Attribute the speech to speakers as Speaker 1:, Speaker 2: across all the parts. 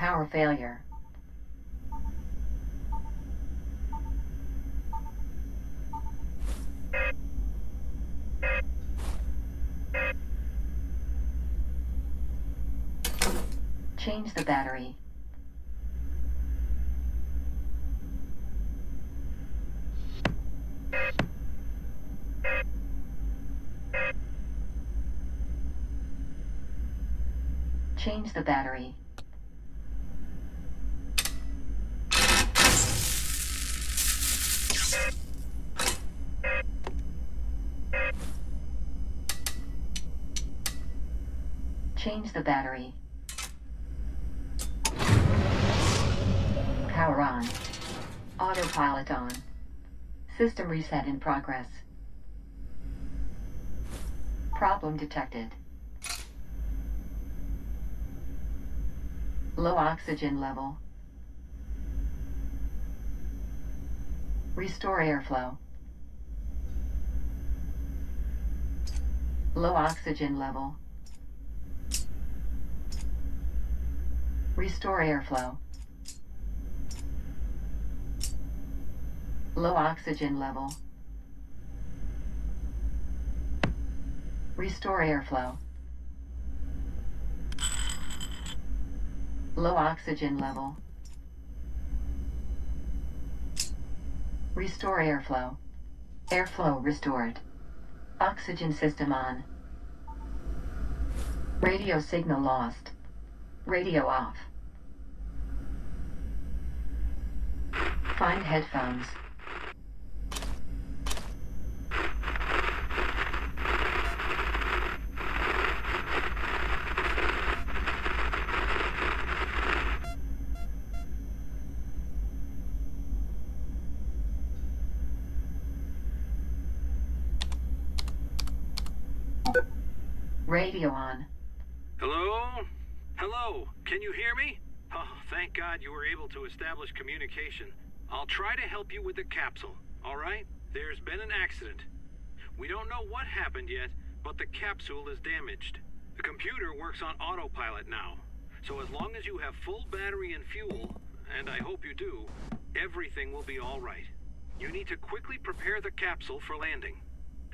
Speaker 1: Power failure. Change the battery. Change the battery. Change the battery. Power on. Autopilot on. System reset in progress. Problem detected. Low oxygen level. Restore airflow. Low oxygen level. Restore airflow. Low oxygen level. Restore airflow. Low oxygen level. Restore airflow. Airflow restored. Oxygen system on. Radio signal lost. Radio off. Find headphones. Radio on.
Speaker 2: Hello? Hello? Can you hear me? Oh, thank God you were able to establish communication. I'll try to help you with the capsule, all right? There's been an accident. We don't know what happened yet, but the capsule is damaged. The computer works on autopilot now. So as long as you have full battery and fuel, and I hope you do, everything will be all right. You need to quickly prepare the capsule for landing.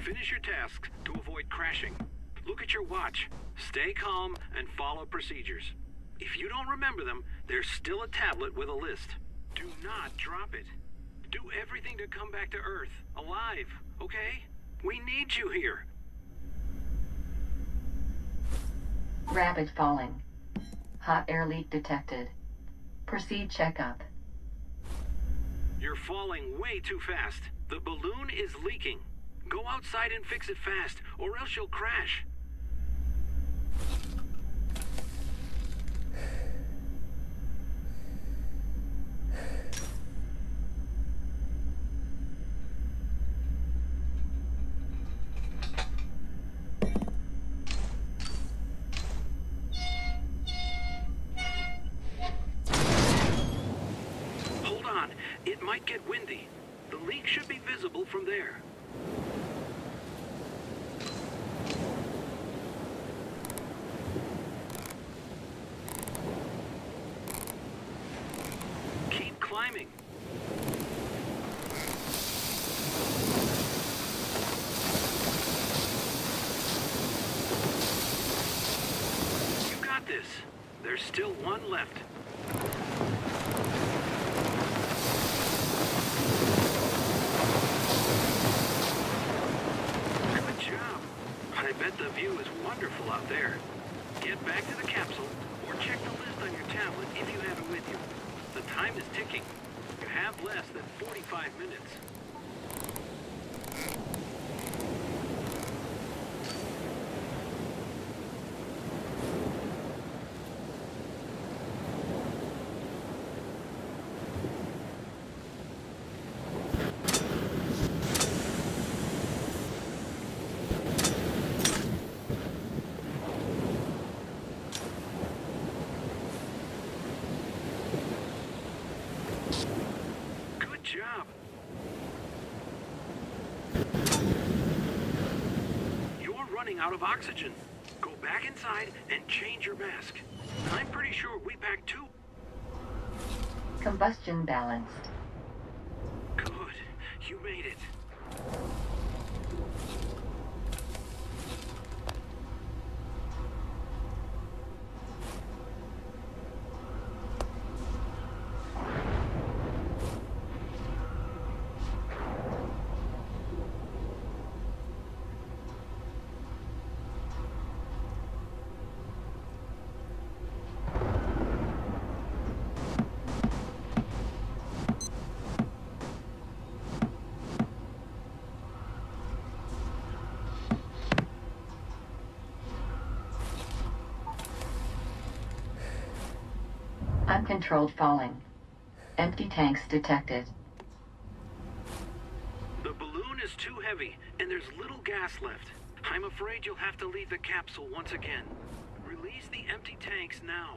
Speaker 2: Finish your tasks to avoid crashing. Look at your watch. Stay calm and follow procedures. If you don't remember them, there's still a tablet with a list. Do not drop it. Do everything to come back to Earth, alive, okay? We need you here.
Speaker 1: Rapid falling. Hot air leak detected. Proceed checkup.
Speaker 2: You're falling way too fast. The balloon is leaking. Go outside and fix it fast, or else you'll crash. Hold on. It might get windy. The leak should be visible from there. This. There's still one left. Good job. I bet the view is wonderful out there. Get back to the capsule or check the list on your tablet if you have it with you. The time is ticking. You have less than 45 minutes. out of oxygen. Go back inside and change your mask. I'm pretty sure we packed two.
Speaker 1: Combustion balanced.
Speaker 2: Good. You made it.
Speaker 1: Uncontrolled falling. Empty tanks detected.
Speaker 2: The balloon is too heavy, and there's little gas left. I'm afraid you'll have to leave the capsule once again. Release the empty tanks now.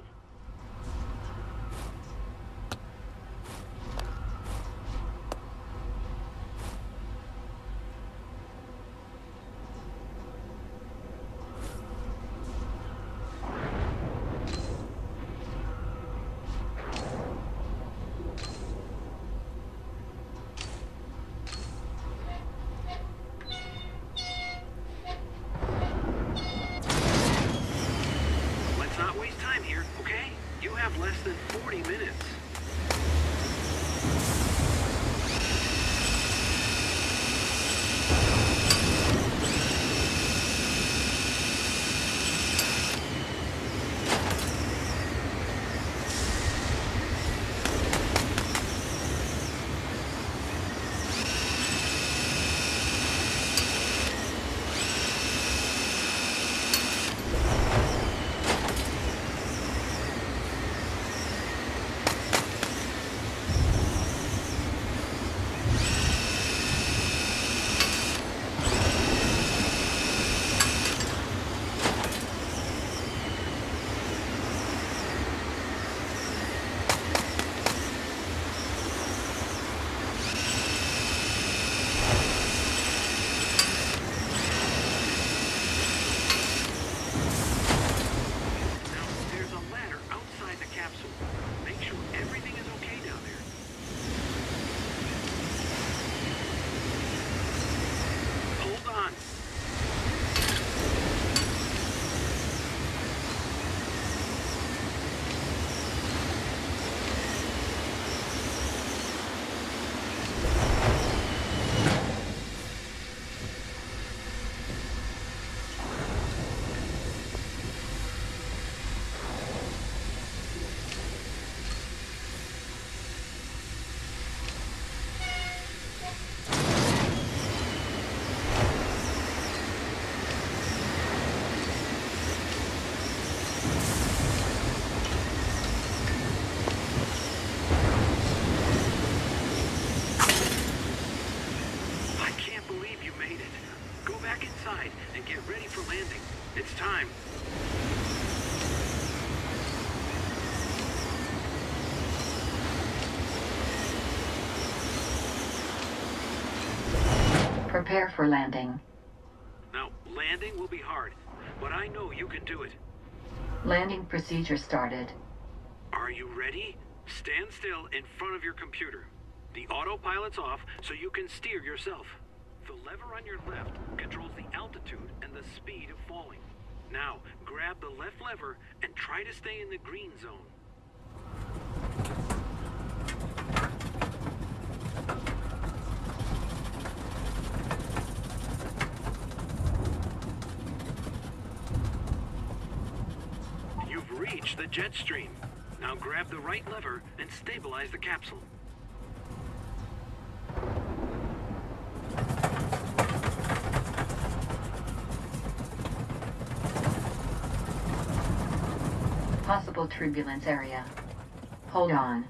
Speaker 1: Prepare for landing.
Speaker 2: Now, landing will be hard, but I know you can do it.
Speaker 1: Landing procedure started.
Speaker 2: Are you ready? Stand still in front of your computer. The autopilot's off so you can steer yourself. The lever on your left controls the altitude and the speed of falling. Now, grab the left lever and try to stay in the green zone. You've the jet stream. Now grab the right lever and stabilize the capsule.
Speaker 1: Possible turbulence area. Hold on.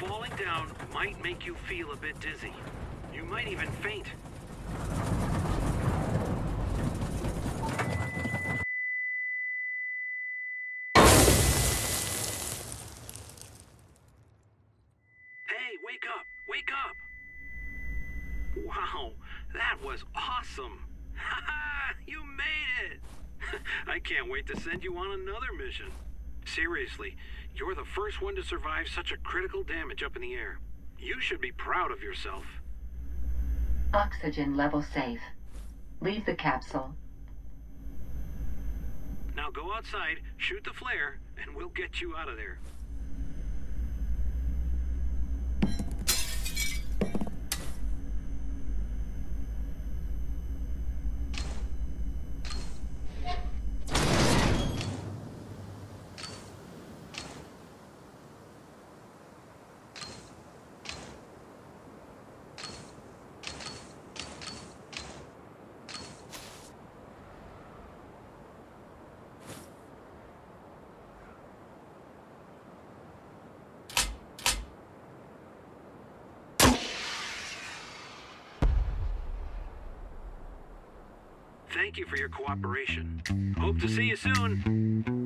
Speaker 2: Falling down might make you feel a bit dizzy. You might even faint. That was awesome! Ha You made it! I can't wait to send you on another mission. Seriously, you're the first one to survive such a critical damage up in the air. You should be proud of yourself.
Speaker 1: Oxygen level safe. Leave the capsule.
Speaker 2: Now go outside, shoot the flare, and we'll get you out of there. Thank you for your cooperation. Hope to see you soon.